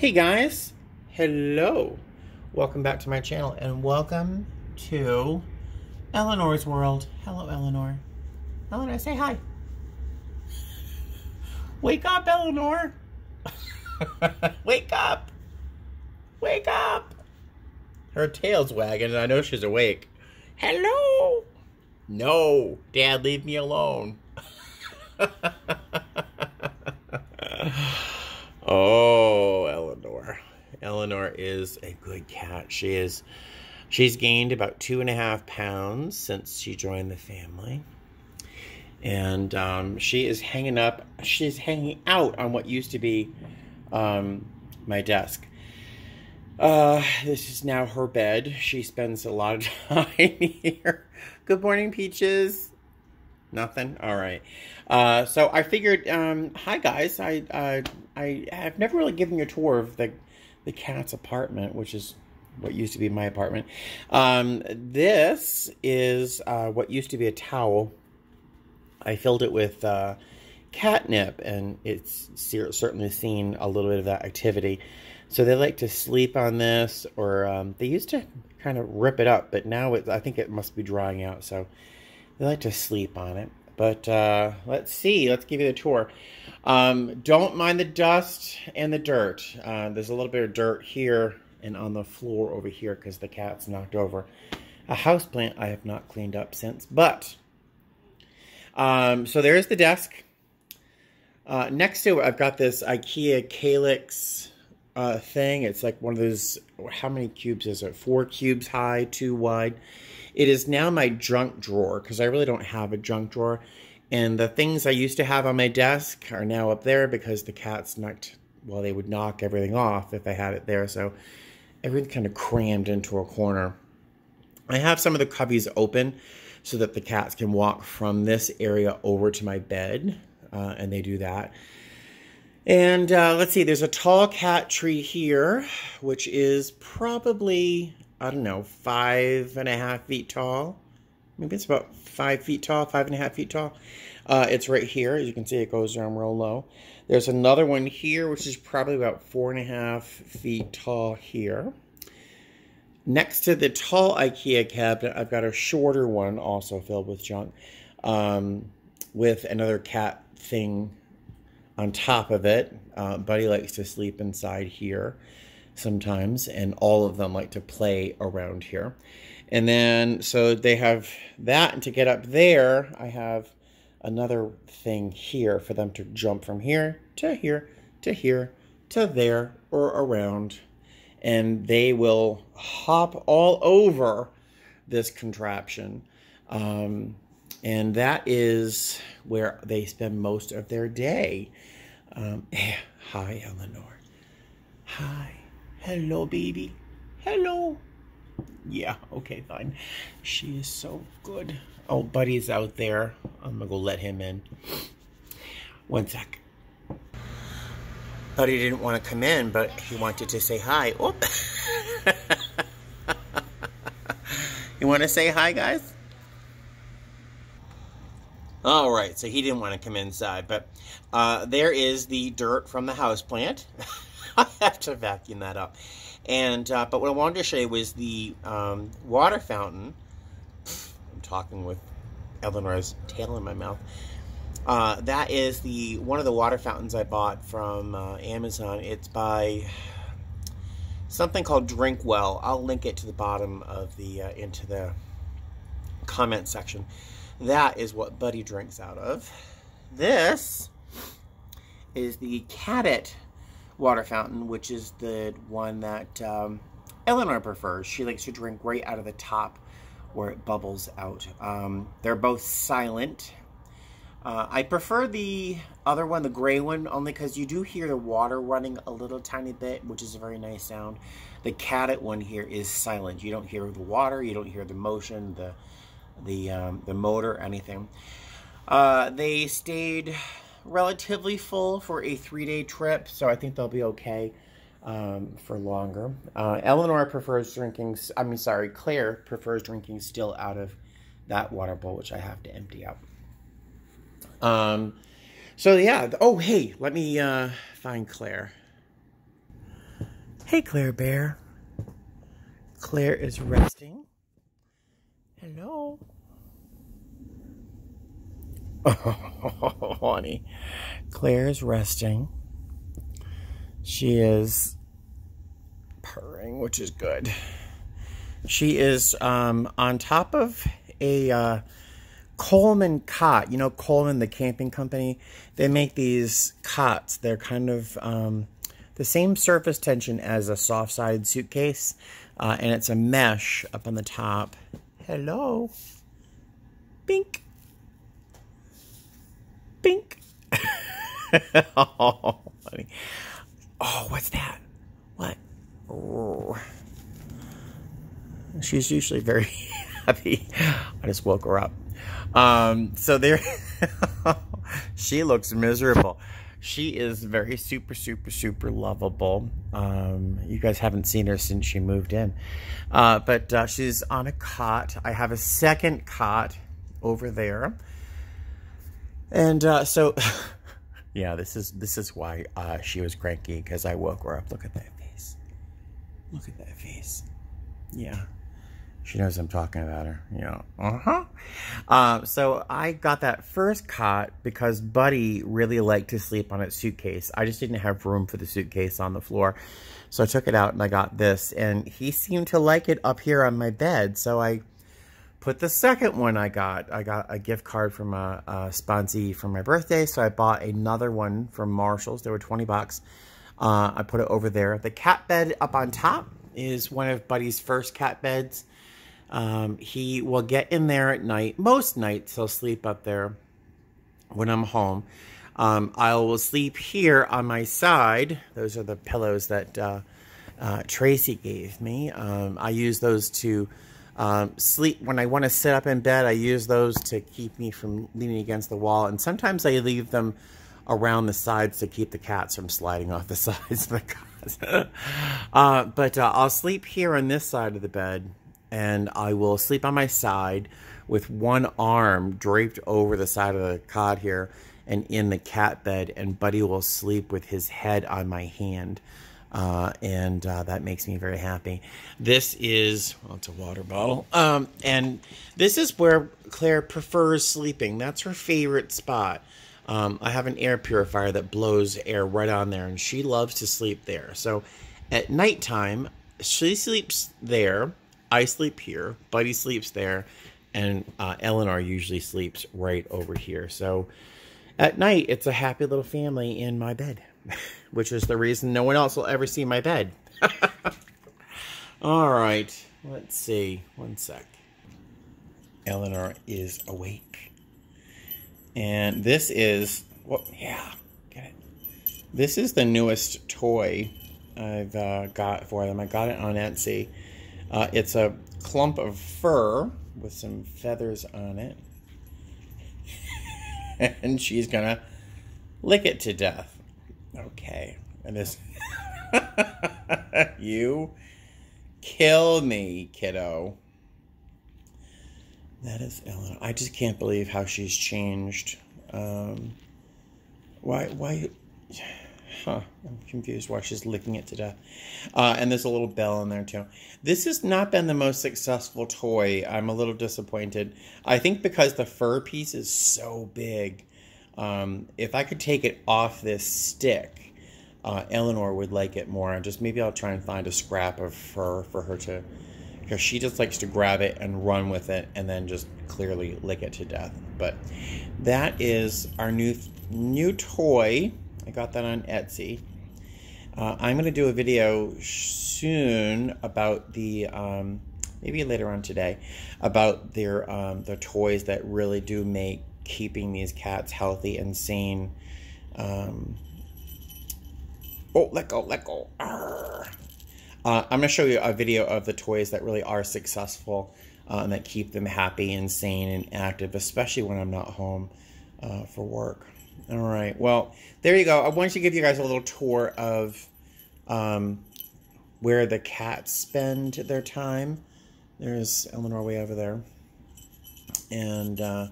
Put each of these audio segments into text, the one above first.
Hey guys, hello. Welcome back to my channel and welcome to Eleanor's World. Hello, Eleanor. Eleanor, say hi. Wake up, Eleanor. Wake up. Wake up. Her tail's wagging and I know she's awake. Hello. No, Dad, leave me alone. oh. Eleanor is a good cat. She is. She's gained about two and a half pounds since she joined the family. And um, she is hanging up, she's hanging out on what used to be um, my desk. Uh, this is now her bed. She spends a lot of time here. Good morning, Peaches. Nothing? All right. Uh, so I figured, um, hi guys. I, uh, I have never really given you a tour of the, the cat's apartment, which is what used to be my apartment. Um, this is, uh, what used to be a towel. I filled it with, uh, catnip and it's certainly seen a little bit of that activity. So they like to sleep on this or, um, they used to kind of rip it up, but now it, I think it must be drying out. So they like to sleep on it. But uh, let's see. Let's give you the tour. Um, don't mind the dust and the dirt. Uh, there's a little bit of dirt here and on the floor over here because the cat's knocked over. A house plant I have not cleaned up since. But, um, so there's the desk. Uh, next to it, I've got this IKEA Kallax uh, thing. It's like one of those, how many cubes is it? Four cubes high, two wide. It is now my junk drawer because I really don't have a junk drawer. And the things I used to have on my desk are now up there because the cats knocked, well, they would knock everything off if I had it there. So everything kind of crammed into a corner. I have some of the cubbies open so that the cats can walk from this area over to my bed. Uh, and they do that. And uh, let's see, there's a tall cat tree here, which is probably I don't know, five and a half feet tall. Maybe it's about five feet tall, five and a half feet tall. Uh, it's right here. As you can see, it goes down real low. There's another one here, which is probably about four and a half feet tall here. Next to the tall IKEA cabinet, I've got a shorter one also filled with junk um, with another cat thing on top of it. Uh, Buddy likes to sleep inside here sometimes, and all of them like to play around here. And then, so they have that, and to get up there, I have another thing here for them to jump from here to here to here to there or around. And they will hop all over this contraption. Um, and that is where they spend most of their day. Um, hi, Eleanor. Hello, baby. Hello. Yeah, okay, fine. She is so good. Oh, Buddy's out there. I'm gonna go let him in. One sec. Buddy didn't want to come in, but he wanted to say hi. Oh. you want to say hi, guys? All right, so he didn't want to come inside, but uh, there is the dirt from the house plant. I have to vacuum that up. And uh, but what I wanted to show you was the um, water fountain. I'm talking with Eleanor's tail in my mouth. Uh, that is the one of the water fountains I bought from uh, Amazon. It's by something called Drinkwell. I'll link it to the bottom of the uh, into the comment section. That is what Buddy drinks out of. This is the Catit water fountain, which is the one that um, Eleanor prefers. She likes to drink right out of the top where it bubbles out. Um, they're both silent. Uh, I prefer the other one, the gray one, only because you do hear the water running a little tiny bit, which is a very nice sound. The Catit one here is silent. You don't hear the water, you don't hear the motion, the the um, the motor, anything. Uh, they stayed relatively full for a three-day trip, so I think they'll be okay um, for longer. Uh, Eleanor prefers drinking, I mean, sorry, Clare prefers drinking still out of that water bowl, which I have to empty out. Um, so yeah, oh, hey, let me uh, find Clare. Hey, Clare Bear. Clare is resting. Hello. Oh, honey. Clare is resting. She is purring, which is good. She is um, on top of a uh, Coleman cot. You know Coleman, the camping company? They make these cots. They're kind of um, the same surface tension as a soft-sided suitcase. Uh, and it's a mesh up on the top. Hello. Bink. Bink. oh, funny. Oh, what's that? What? Oh. She's usually very happy. I just woke her up. Um, so there, she looks miserable. She is very super, super, super lovable. Um, you guys haven't seen her since she moved in. Uh, but uh, she's on a cot. I have a second cot over there. And uh, so, yeah, this is this is why uh, she was cranky, because I woke her up. Look at that face. Look at that face. Yeah. She knows I'm talking about her. Know, uh-huh. Uh, so I got that first cot because Buddy really liked to sleep on its suitcase. I just didn't have room for the suitcase on the floor. So I took it out and I got this. And he seemed to like it up here on my bed. So I put the second one I got. I got a gift card from a, a sponsee for my birthday. So I bought another one from Marshall's. They were 20 bucks. Uh, I put it over there. The cat bed up on top is one of Buddy's first cat beds. Um, he will get in there at night. Most nights he'll sleep up there when I'm home. Um, I will sleep here on my side. Those are the pillows that uh, uh, Tracy gave me. Um, I use those to um, sleep. When I want to sit up in bed, I use those to keep me from leaning against the wall. And sometimes I leave them around the sides to keep the cats from sliding off the sides of the cot. uh, but uh, I'll sleep here on this side of the bed and I will sleep on my side with one arm draped over the side of the cot here and in the cat bed, and Buddy will sleep with his head on my hand. Uh, and uh, that makes me very happy. This is, well, it's a water bottle. Um, and this is where Clare prefers sleeping. That's her favorite spot. Um, I have an air purifier that blows air right on there, and she loves to sleep there. So at nighttime, she sleeps there I sleep here, Buddy sleeps there, and uh, Eleanor usually sleeps right over here. So at night, it's a happy little family in my bed, which is the reason no one else will ever see my bed. All right, let's see. One sec. Eleanor is awake. And this is, what, yeah, get it. This is the newest toy I've uh, got for them. I got it on Etsy. Uh, it's a clump of fur with some feathers on it. and she's gonna lick it to death. Okay. And this. you kill me, kiddo. That is Ellen. I just can't believe how she's changed. Um, why? Why? Huh, I'm confused why she's licking it to death. Uh, and there's a little bell in there too. This has not been the most successful toy. I'm a little disappointed. I think because the fur piece is so big. Um, if I could take it off this stick, uh, Eleanor would like it more. And Just maybe I'll try and find a scrap of fur for her to, because she just likes to grab it and run with it and then just clearly lick it to death. But that is our new new toy. I got that on Etsy. Uh, I'm going to do a video soon about the, um, maybe later on today, about their, um, their toys that really do make keeping these cats healthy and sane. Um, oh, let go, let go. Uh, I'm going to show you a video of the toys that really are successful uh, and that keep them happy and sane and active, especially when I'm not home uh, for work. All right. Well, there you go. I wanted to give you guys a little tour of um, where the cats spend their time. There's Eleanor way over there. And, uh.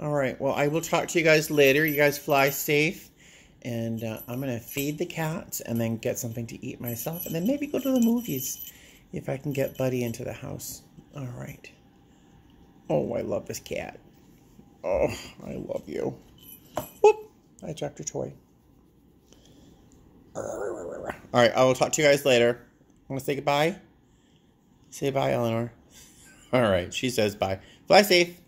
All right. Well, I will talk to you guys later. You guys fly safe. And uh, I'm going to feed the cats and then get something to eat myself. And then maybe go to the movies if I can get Buddy into the house. All right. Oh, I love this cat. Oh, I love you. Whoop! I dropped your toy. All right, I will talk to you guys later. Want to say goodbye? Say bye, Eleanor. All right, she says bye. Fly safe.